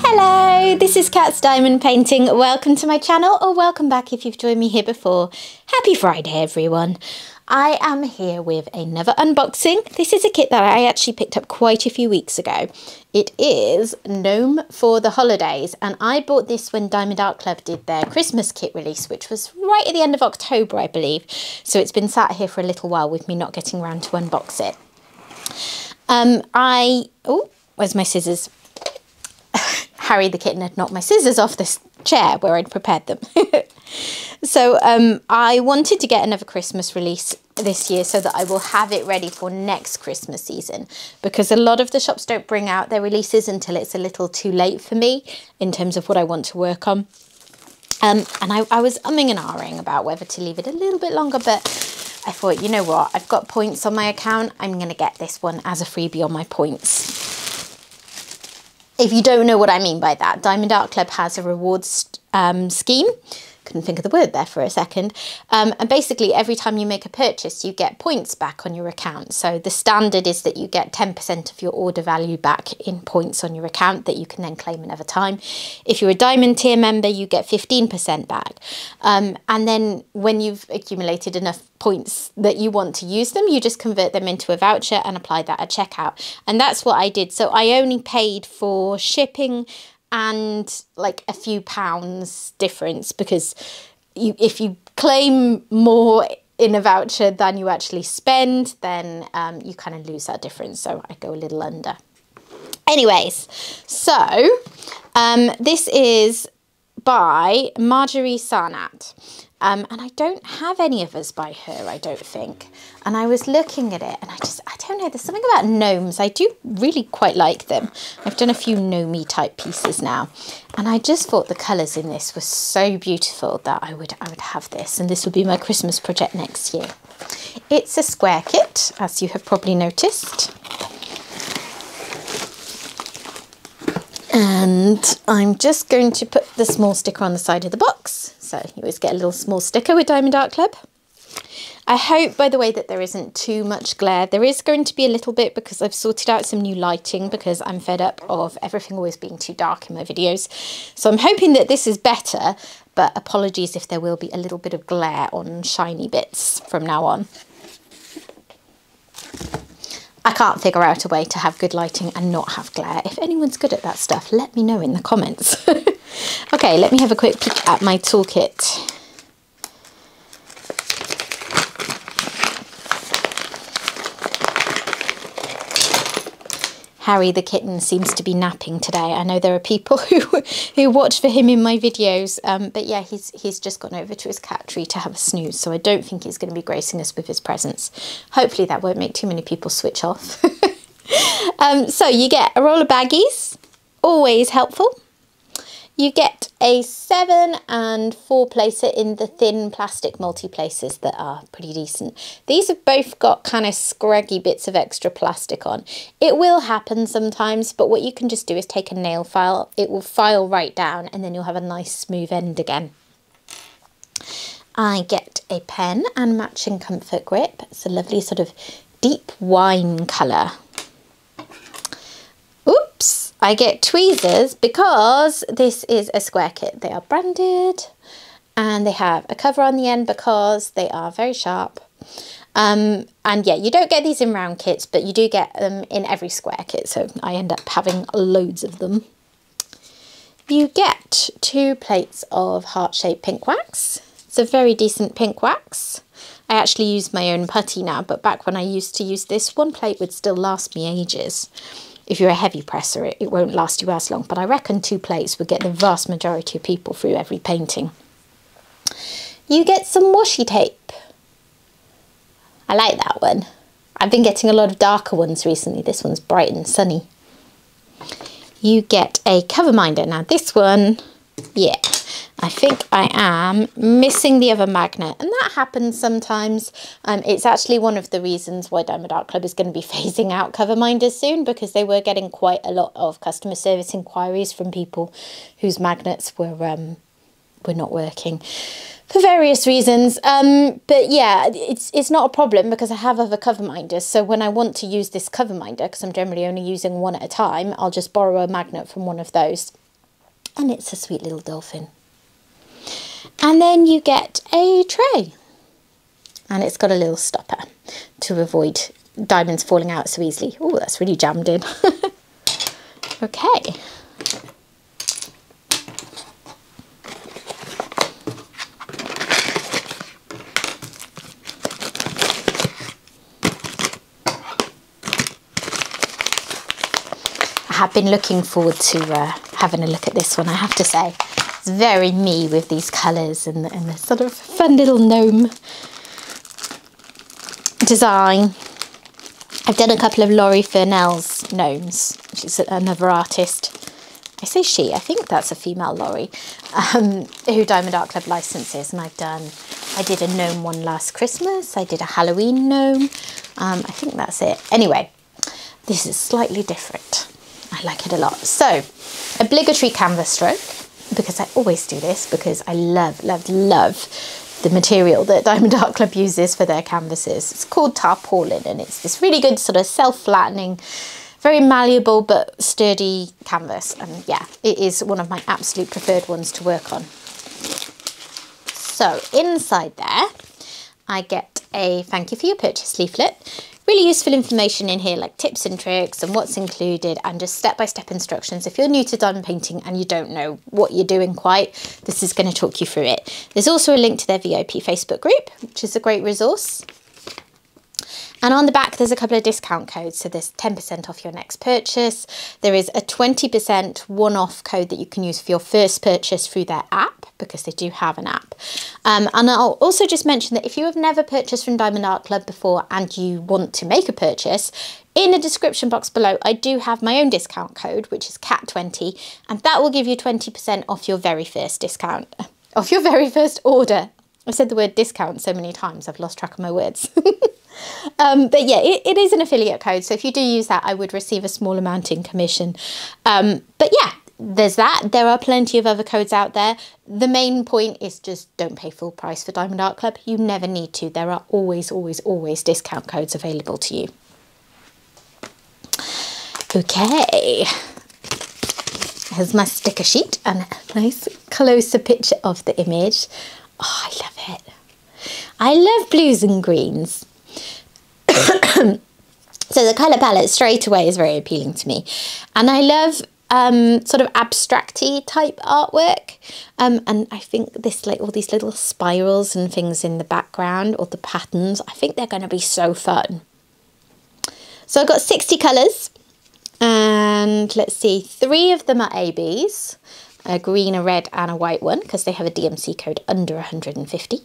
Hello, this is Cat's Diamond Painting. Welcome to my channel, or welcome back if you've joined me here before. Happy Friday, everyone. I am here with another unboxing. This is a kit that I actually picked up quite a few weeks ago. It is Gnome for the Holidays, and I bought this when Diamond Art Club did their Christmas kit release, which was right at the end of October, I believe. So it's been sat here for a little while with me not getting around to unbox it. Um, I, oh, where's my scissors? Harry the kitten had knocked my scissors off this chair where I'd prepared them. so um, I wanted to get another Christmas release this year so that I will have it ready for next Christmas season because a lot of the shops don't bring out their releases until it's a little too late for me in terms of what I want to work on. Um, and I, I was umming and ahhing about whether to leave it a little bit longer, but I thought, you know what, I've got points on my account. I'm going to get this one as a freebie on my points. If you don't know what I mean by that, Diamond Art Club has a rewards um, scheme. Couldn't think of the word there for a second. Um, and basically, every time you make a purchase, you get points back on your account. So the standard is that you get 10% of your order value back in points on your account that you can then claim another time. If you're a diamond tier member, you get 15% back. Um, and then when you've accumulated enough points that you want to use them, you just convert them into a voucher and apply that at checkout. And that's what I did. So I only paid for shipping and like a few pounds difference because you if you claim more in a voucher than you actually spend, then um, you kind of lose that difference. So I go a little under. Anyways, so um, this is by Marjorie Sarnat. Um, and I don't have any of us by her, I don't think. And I was looking at it and I just, I don't know, there's something about gnomes. I do really quite like them. I've done a few gnomey type pieces now. And I just thought the colours in this were so beautiful that I would, I would have this. And this will be my Christmas project next year. It's a square kit, as you have probably noticed. And I'm just going to put the small sticker on the side of the box. So you always get a little small sticker with Diamond Art Club. I hope, by the way, that there isn't too much glare. There is going to be a little bit because I've sorted out some new lighting because I'm fed up of everything always being too dark in my videos. So I'm hoping that this is better, but apologies if there will be a little bit of glare on shiny bits from now on. I can't figure out a way to have good lighting and not have glare. If anyone's good at that stuff, let me know in the comments. okay, let me have a quick peek at my toolkit. Harry the kitten seems to be napping today. I know there are people who who watch for him in my videos, um, but yeah, he's he's just gone over to his cat tree to have a snooze, so I don't think he's going to be gracing us with his presence. Hopefully that won't make too many people switch off. um, so you get a roll of baggies, always helpful. You get a seven and four placer in the thin plastic multi-placers that are pretty decent. These have both got kind of scraggy bits of extra plastic on. It will happen sometimes, but what you can just do is take a nail file. It will file right down and then you'll have a nice smooth end again. I get a pen and matching comfort grip. It's a lovely sort of deep wine colour. I get tweezers because this is a square kit. They are branded and they have a cover on the end because they are very sharp. Um, and yeah, you don't get these in round kits, but you do get them in every square kit. So I end up having loads of them. You get two plates of heart-shaped pink wax. It's a very decent pink wax. I actually use my own putty now, but back when I used to use this, one plate would still last me ages if you're a heavy presser, it, it won't last you as long. But I reckon two plates would get the vast majority of people through every painting. You get some washi tape. I like that one. I've been getting a lot of darker ones recently. This one's bright and sunny. You get a cover minder. Now this one, yeah, I think I am missing the other magnet and that happens sometimes. Um, it's actually one of the reasons why Diamond Art Club is going to be phasing out cover minders soon because they were getting quite a lot of customer service inquiries from people whose magnets were um, were not working for various reasons. Um, but yeah, it's it's not a problem because I have other cover minders. So when I want to use this cover minder, because I'm generally only using one at a time, I'll just borrow a magnet from one of those. And it's a sweet little dolphin. And then you get a tray. And it's got a little stopper to avoid diamonds falling out so easily. Oh, that's really jammed in. okay. I have been looking forward to uh, having a look at this one, I have to say. It's very me with these colours and, and the sort of fun little gnome design. I've done a couple of Laurie Furnell's gnomes. She's another artist. I say she, I think that's a female Laurie, um, who Diamond Art Club licenses. And I've done, I did a gnome one last Christmas. I did a Halloween gnome. Um, I think that's it. Anyway, this is slightly different. I like it a lot. So, obligatory canvas stroke, because I always do this because I love, love, love the material that Diamond Art Club uses for their canvases. It's called tarpaulin and it's this really good sort of self-flattening, very malleable but sturdy canvas. And yeah, it is one of my absolute preferred ones to work on. So inside there, I get a thank you for your purchase leaflet really useful information in here like tips and tricks and what's included and just step-by-step -step instructions. If you're new to diamond painting and you don't know what you're doing quite, this is going to talk you through it. There's also a link to their VIP Facebook group, which is a great resource. And on the back, there's a couple of discount codes. So there's 10% off your next purchase. There is a 20% one-off code that you can use for your first purchase through their app because they do have an app. Um, and I'll also just mention that if you have never purchased from Diamond Art Club before and you want to make a purchase, in the description box below, I do have my own discount code, which is CAT20, and that will give you 20% off your very first discount, off your very first order. I've said the word discount so many times, I've lost track of my words. um, but yeah, it, it is an affiliate code. So if you do use that, I would receive a small amount in commission. Um, but yeah, there's that. There are plenty of other codes out there. The main point is just don't pay full price for Diamond Art Club. You never need to. There are always, always, always discount codes available to you. Okay. Here's my sticker sheet and a nice closer picture of the image. Oh, I love it. I love blues and greens. so the colour palette straight away is very appealing to me. And I love um, sort of abstracty type artwork. Um, and I think this, like all these little spirals and things in the background or the patterns, I think they're going to be so fun. So I've got 60 colours and let's see, three of them are ABs, a green, a red and a white one because they have a DMC code under 150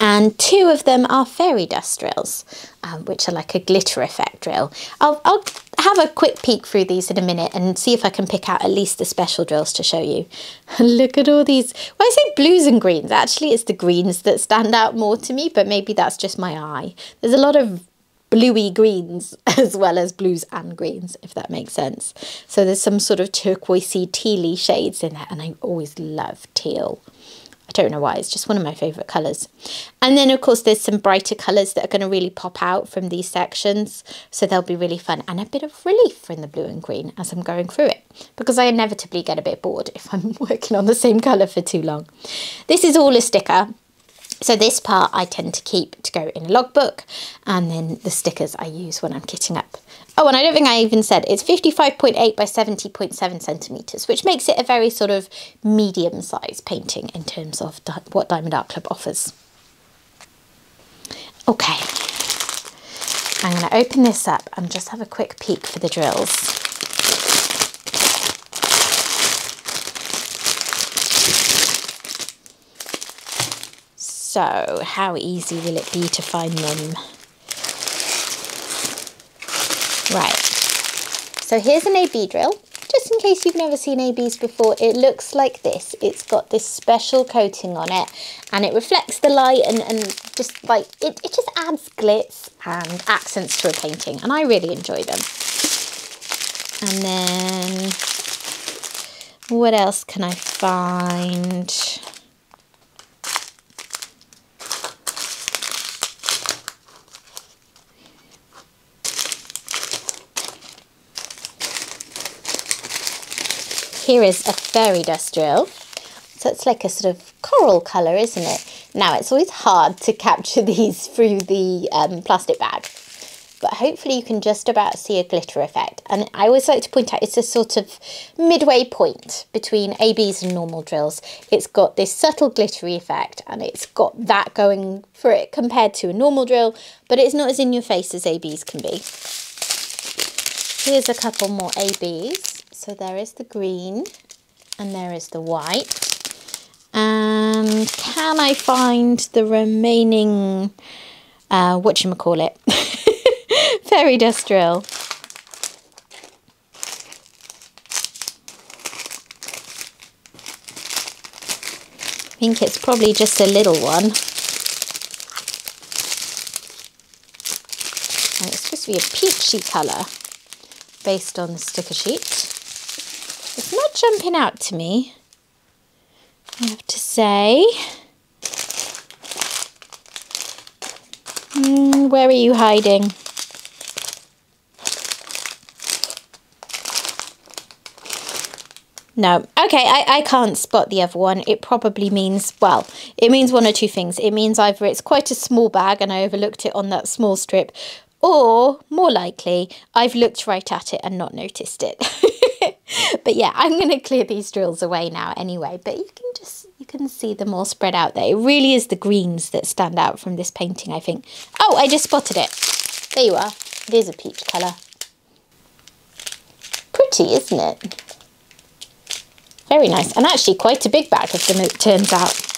and two of them are fairy dust drills, um, which are like a glitter effect drill. I'll, I'll have a quick peek through these in a minute and see if I can pick out at least the special drills to show you. Look at all these. Well, I say blues and greens. Actually, it's the greens that stand out more to me, but maybe that's just my eye. There's a lot of bluey greens as well as blues and greens, if that makes sense. So there's some sort of turquoisey, tealy shades in there, and I always love teal. I don't know why, it's just one of my favourite colours. And then of course there's some brighter colours that are going to really pop out from these sections. So they'll be really fun and a bit of relief in the blue and green as I'm going through it. Because I inevitably get a bit bored if I'm working on the same colour for too long. This is all a sticker. So this part I tend to keep to go in a logbook and then the stickers I use when I'm kitting up. Oh, and I don't think I even said it's 55.8 by 70.7 centimetres, which makes it a very sort of medium sized painting in terms of what Diamond Art Club offers. Okay, I'm going to open this up and just have a quick peek for the drills. So how easy will it be to find them? Right, so here's an AB drill. Just in case you've never seen ABs before, it looks like this. It's got this special coating on it and it reflects the light and, and just like, it, it just adds glitz and accents to a painting and I really enjoy them. And then What else can I find? Here is a fairy dust drill. So it's like a sort of coral colour, isn't it? Now it's always hard to capture these through the um, plastic bag, but hopefully you can just about see a glitter effect. And I always like to point out it's a sort of midway point between ABs and normal drills. It's got this subtle glittery effect and it's got that going for it compared to a normal drill, but it's not as in your face as ABs can be. Here's a couple more ABs. So there is the green and there is the white. And can I find the remaining, uh, whatchamacallit, fairy dust drill? I think it's probably just a little one. And it's supposed to be a peachy colour based on the sticker sheet. It's not jumping out to me. I have to say. Mm, where are you hiding? No. Okay, I, I can't spot the other one. It probably means, well, it means one or two things. It means either it's quite a small bag and I overlooked it on that small strip, or more likely, I've looked right at it and not noticed it. but yeah, I'm going to clear these drills away now anyway. But you can just, you can see them all spread out there. It really is the greens that stand out from this painting, I think. Oh, I just spotted it. There you are. It is a peach colour. Pretty, isn't it? Very nice. And actually quite a big bag of them, it turns out.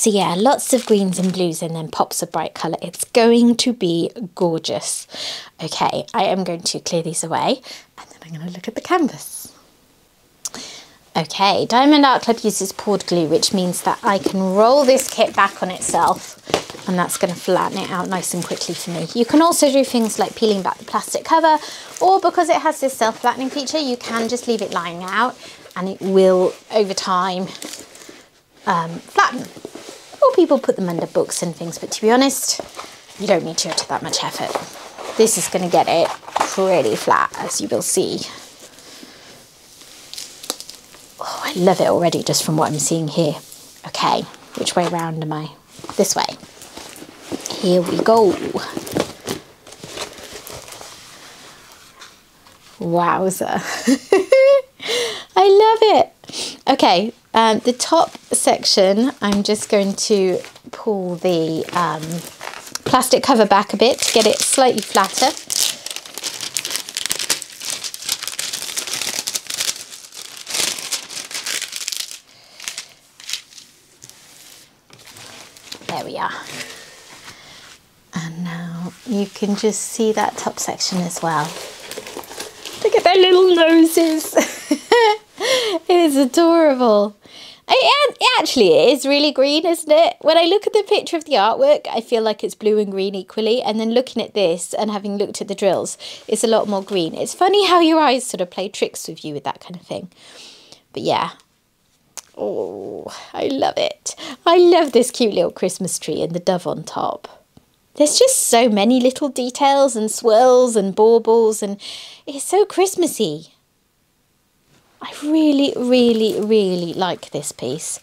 So yeah, lots of greens and blues and then pops of bright colour. It's going to be gorgeous. Okay, I am going to clear these away and then I'm going to look at the canvas. Okay, Diamond Art Club uses poured glue, which means that I can roll this kit back on itself and that's going to flatten it out nice and quickly for me. You can also do things like peeling back the plastic cover or because it has this self-flattening feature, you can just leave it lying out and it will, over time, um, flatten or people put them under books and things, but to be honest, you don't need to to that much effort. This is going to get it pretty flat, as you will see. Oh, I love it already just from what I'm seeing here. Okay, which way round am I? This way. Here we go. Wowza. I love it. Okay, um, the top section, I'm just going to pull the um, plastic cover back a bit to get it slightly flatter. There we are. And now you can just see that top section as well. Look at their little noses. it is adorable. It, it actually is really green, isn't it? When I look at the picture of the artwork, I feel like it's blue and green equally. And then looking at this and having looked at the drills, it's a lot more green. It's funny how your eyes sort of play tricks with you with that kind of thing. But yeah. Oh, I love it. I love this cute little Christmas tree and the dove on top. There's just so many little details and swirls and baubles and it's so Christmassy. I really, really, really like this piece.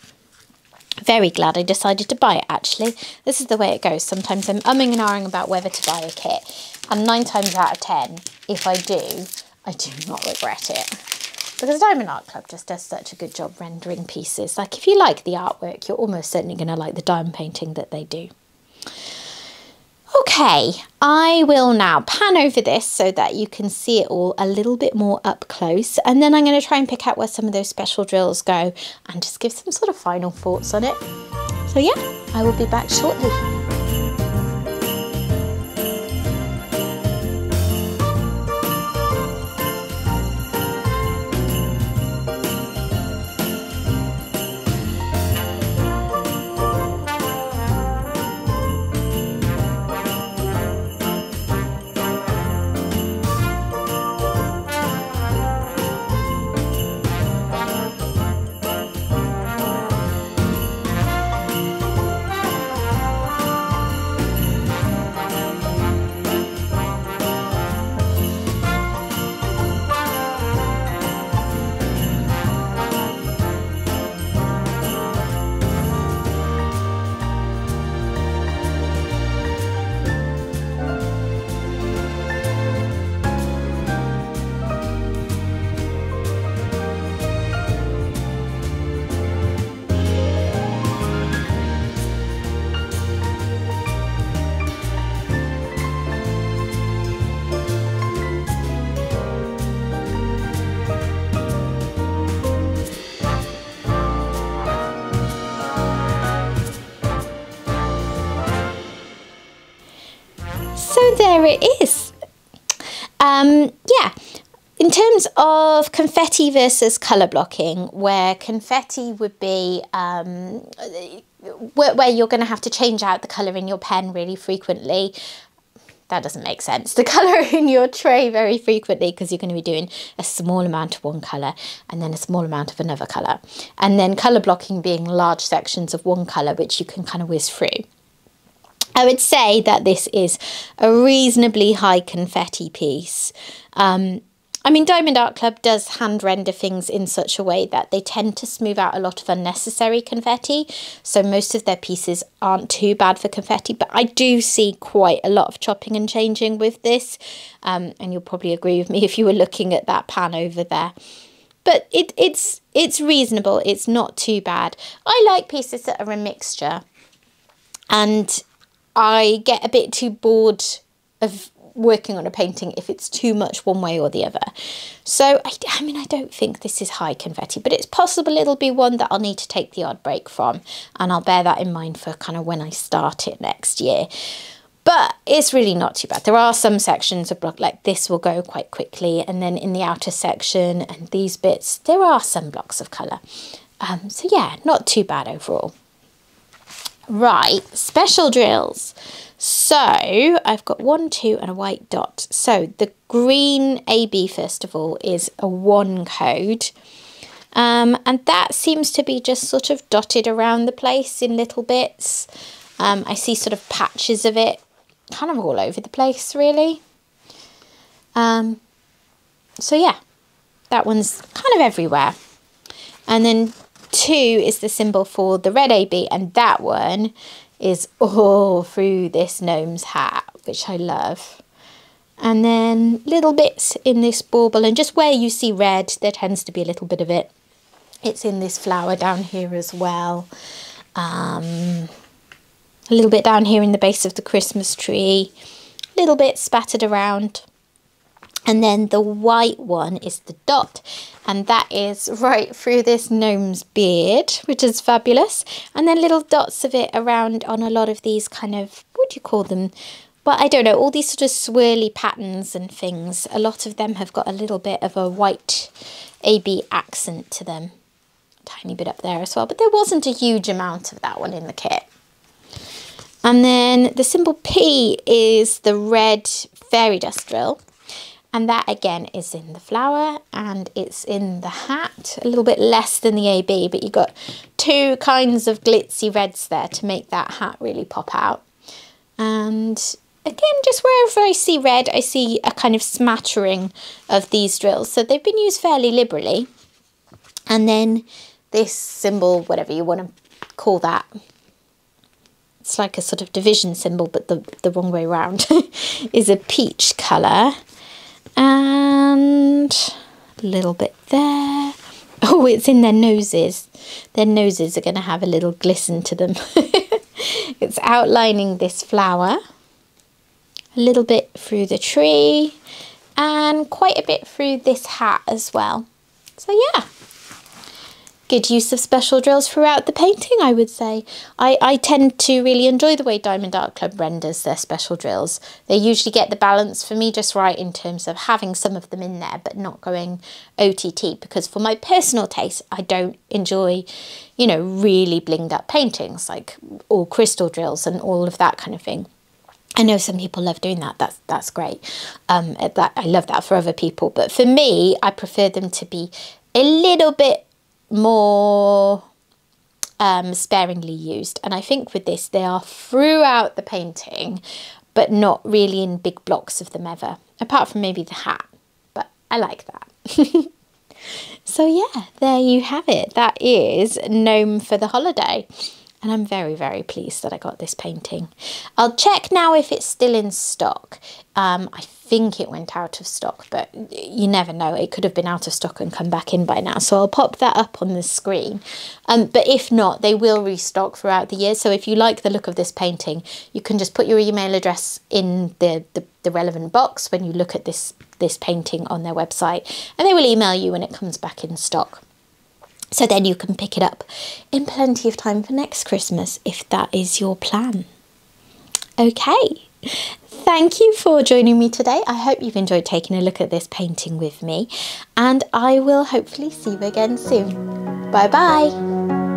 Very glad I decided to buy it actually. This is the way it goes. Sometimes I'm umming and ahhing about whether to buy a kit. And nine times out of ten, if I do, I do not regret it. Because Diamond Art Club just does such a good job rendering pieces. Like if you like the artwork, you're almost certainly going to like the diamond painting that they do. Okay, I will now pan over this so that you can see it all a little bit more up close and then I'm going to try and pick out where some of those special drills go and just give some sort of final thoughts on it. So yeah, I will be back shortly. There it is. Um, yeah, in terms of confetti versus colour blocking, where confetti would be um, where, where you're going to have to change out the colour in your pen really frequently, that doesn't make sense. The colour in your tray very frequently because you're going to be doing a small amount of one colour and then a small amount of another colour. And then colour blocking being large sections of one colour which you can kind of whiz through. I would say that this is a reasonably high confetti piece. Um, I mean, Diamond Art Club does hand render things in such a way that they tend to smooth out a lot of unnecessary confetti. So most of their pieces aren't too bad for confetti, but I do see quite a lot of chopping and changing with this. Um, and you'll probably agree with me if you were looking at that pan over there. But it, it's, it's reasonable. It's not too bad. I like pieces that are a mixture. And I get a bit too bored of working on a painting if it's too much one way or the other. So, I, I mean, I don't think this is high confetti, but it's possible it'll be one that I'll need to take the odd break from, and I'll bear that in mind for kind of when I start it next year. But it's really not too bad. There are some sections of block like this will go quite quickly, and then in the outer section and these bits, there are some blocks of colour. Um, so yeah, not too bad overall. Right, special drills. So I've got one, two, and a white dot. So the green AB, first of all, is a one code. Um, and that seems to be just sort of dotted around the place in little bits. Um, I see sort of patches of it kind of all over the place, really. Um, so yeah, that one's kind of everywhere. And then two is the symbol for the red AB, and that one is all through this gnome's hat, which I love. And then little bits in this bauble, and just where you see red, there tends to be a little bit of it. It's in this flower down here as well. Um, a little bit down here in the base of the Christmas tree. Little bit spattered around. And then the white one is the dot, and that is right through this gnome's beard, which is fabulous. And then little dots of it around on a lot of these kind of, what do you call them? Well, I don't know, all these sort of swirly patterns and things. A lot of them have got a little bit of a white AB accent to them. Tiny bit up there as well, but there wasn't a huge amount of that one in the kit. And then the symbol P is the red fairy dust drill and that again is in the flower and it's in the hat. A little bit less than the AB but you've got two kinds of glitzy reds there to make that hat really pop out. And again just wherever I see red I see a kind of smattering of these drills. So they've been used fairly liberally. And then this symbol whatever you want to call that it's like a sort of division symbol but the, the wrong way around is a peach colour and a little bit there. Oh, it's in their noses. Their noses are going to have a little glisten to them. it's outlining this flower, a little bit through the tree, and quite a bit through this hat as well. So yeah, good use of special drills throughout the painting, I would say. I, I tend to really enjoy the way Diamond Art Club renders their special drills. They usually get the balance for me just right in terms of having some of them in there, but not going OTT, because for my personal taste, I don't enjoy, you know, really blinged up paintings, like all crystal drills and all of that kind of thing. I know some people love doing that. That's that's great. Um, that I love that for other people, but for me, I prefer them to be a little bit more um, sparingly used. And I think with this, they are throughout the painting, but not really in big blocks of them ever, apart from maybe the hat. But I like that. so yeah, there you have it. That is Gnome for the Holiday. And I'm very, very pleased that I got this painting. I'll check now if it's still in stock. Um, I think it went out of stock, but you never know. It could have been out of stock and come back in by now. So I'll pop that up on the screen. Um, but if not, they will restock throughout the year. So if you like the look of this painting, you can just put your email address in the, the, the relevant box when you look at this, this painting on their website. And they will email you when it comes back in stock. So then you can pick it up in plenty of time for next Christmas if that is your plan. Okay, thank you for joining me today. I hope you've enjoyed taking a look at this painting with me and I will hopefully see you again soon. Bye bye.